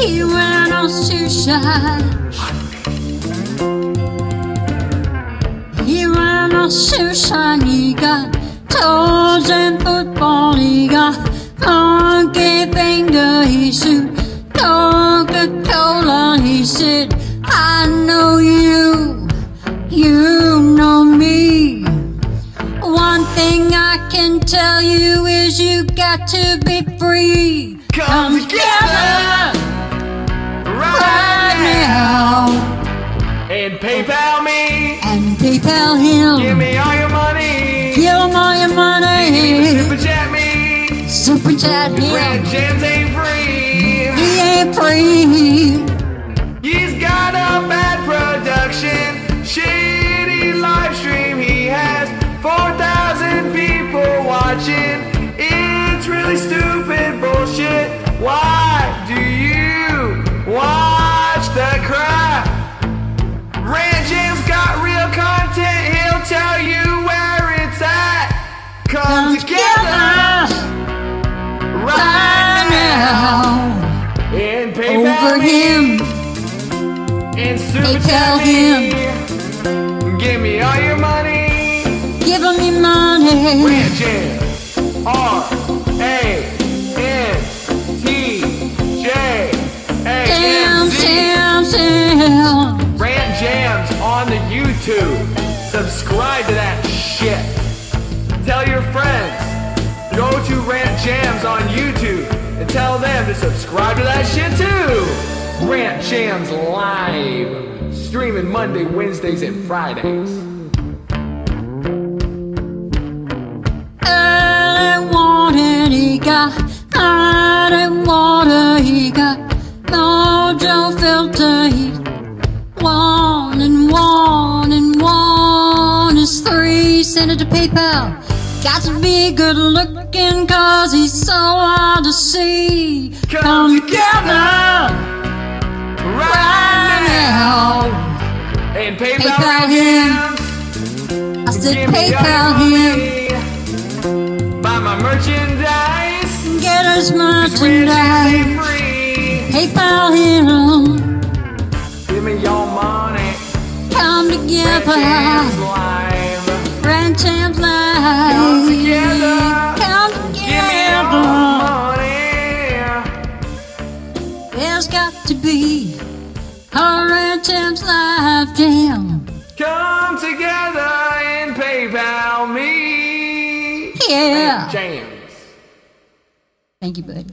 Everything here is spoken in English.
He went on to shine. He ran on to shine. He got toes and football. He got monkey finger. He shoot Coca-Cola. He said, I know you. You know me. One thing I can tell you is you got to be free. Come together right right now and PayPal me. and PayPal him. Give me all your money. Give him all your money. Super chat me. Super chat Rant him. Jams ain't free. He ain't free. He's got a bad production, shitty live stream. He has 4,000 people watching. Over him. And PayPal chat me. Give me all your money. Give him your money. Rant Jam. R A N T J A M Z. RantJamz on the YouTube. Subscribe to that shit. Tell your friends. Go to RantJamz on YouTube and tell them to subscribe to that shit too. RantJamz live. Streaming Monday, Wednesdays, and Fridays. Early warning he got, night and water he got, mojo filter he one and one and one is three. Send it to PayPal. Got to be good looking cause he's so hard to see. Come together right right now and PayPal, PayPal him. I said Give me all your PayPal him. Buy my merchandise. Get Jams merchandise. PayPal him. Give me your money. Come together. Rant Champs Come Live. together. Come Give me your together. There's got to be Rant Champs Live jam. Come together and PayPal me. Yeah. Jams. Thank you, buddy.